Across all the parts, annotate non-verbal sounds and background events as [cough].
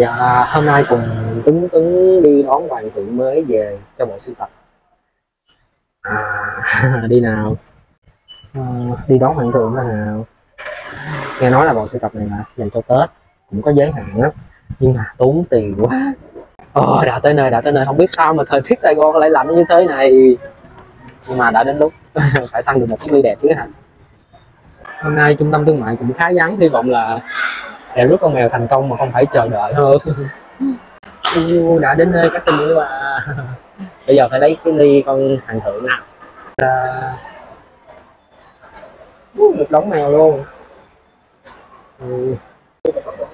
Dạ, hôm nay cùng Tuấn Tuấn đi đón hoàng thượng mới về cho bộ sưu tập. À, [laughs] đi nào. À, đi đón hoàng thượng thế nào. Nghe nói là bộ sưu tập này là dành cho Tết, cũng có giới hạn á, nhưng mà tốn tiền quá. Ồ, đã tới nơi, đã tới nơi, không biết sao mà thời tiết Sài Gòn lại lạnh như thế này. Nhưng mà đã đến lúc [laughs] phải săn được một chiếc ly đẹp chứ hả. Hôm nay trung tâm thương mại cũng khá vắng, hy vọng là sẽ rút con mèo thành công mà không phải chờ đợi hơn Yêu đã đến nơi các tình yêu à. Bây giờ phải lấy cái ly con hoàng thượng nào. À, một đống mèo luôn. Ừ.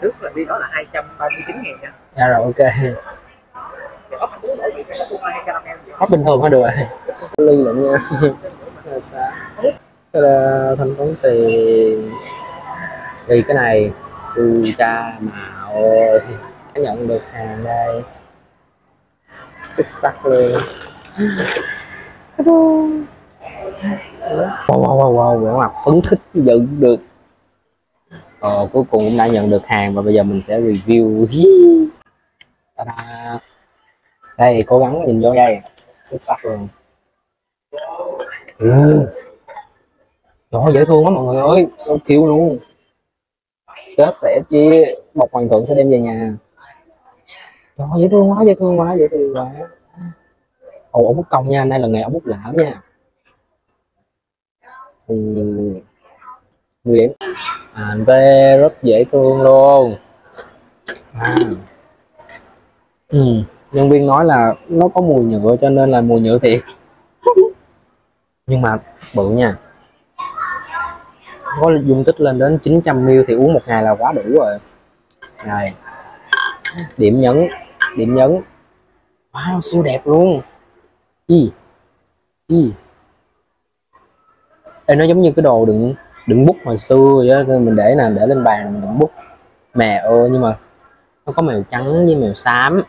trước là đi đó là 239 ngàn nha. Dạ rồi ok. Ốc bốn lỗi thì sẽ có thu 200 em. Hấp bình thường thôi được rồi. Ly lận nha. [laughs] Là là thanh toán tiền thì cái này từ cha mà ơi nhận được hàng đây xuất sắc luôn. Wow wow wow wow vẻ mặt phấn khích nhận được. Ờ, cuối cùng cũng đã nhận được hàng và bây giờ mình sẽ review. Ta-da. đây cố gắng nhìn vô đây. Xuất sắc luôn. Ừ. Trời ơi, dễ thương lắm mọi người ơi. Sao cute luôn. Tết sẽ chia bọc hoàng thượng sẽ đem về nhà Trời dễ thương quá dễ thương quá dễ thương quá Ồ ông bút công nha nay lần này ông bút lão nha ừ. 10 điểm à, V rất dễ thương luôn à. ừ. nhân viên nói là nó có mùi nhựa cho nên là mùi nhựa thiệt nhưng mà bự nha có dung tích lên đến 900ml thì uống một ngày là quá đủ rồi. Này. Điểm nhấn điểm nhấn. Wow siêu đẹp luôn. Y. Y. Ê, nó giống như cái đồ đựng đựng bút hồi xưa vậy đó mình để nè để lên bàn mình đựng bút. Mè ơi nhưng mà nó có mèo trắng với mèo xám.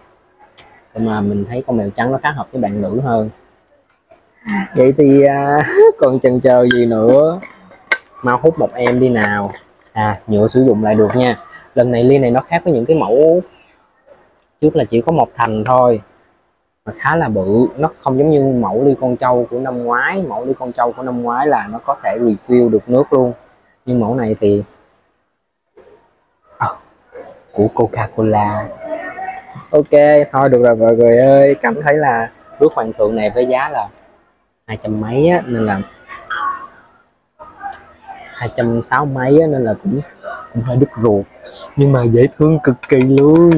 Nhưng mà mình thấy con mèo trắng nó khá hợp với bạn nữ hơn. Vậy thì à, [laughs] còn chần chờ gì nữa mau hút một em đi nào. À nhựa sử dụng lại được nha. Lần này ly này nó khác với những cái mẫu trước là chỉ có một thành thôi. Mà khá là bự. Nó không giống như mẫu ly con trâu của năm ngoái. Mẫu ly con trâu của năm ngoái là nó có thể refill được nước luôn. Nhưng mẫu này thì oh, của Coca Cola ok thôi được rồi mọi người ơi. Cảm thấy là bước hoàng thượng này với giá là hai trăm mấy á nên là hai trăm sáu mấy á nên là cũng cũng hơi đứt ruột. Nhưng mà dễ thương cực kỳ luôn.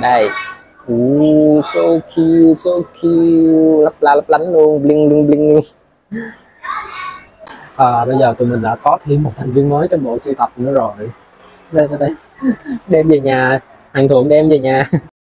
Đây uh, so cute so cute. Lấp la lấp lánh luôn. Bling bling bling luôn à, bây giờ tụi mình đã có thêm một thành viên mới trong bộ sưu tập nữa rồi. Đây đây đây. Đem về nhà. Hoàng thượng đem về nhà.